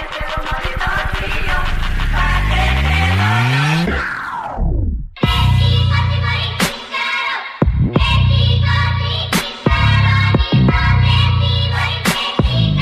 desde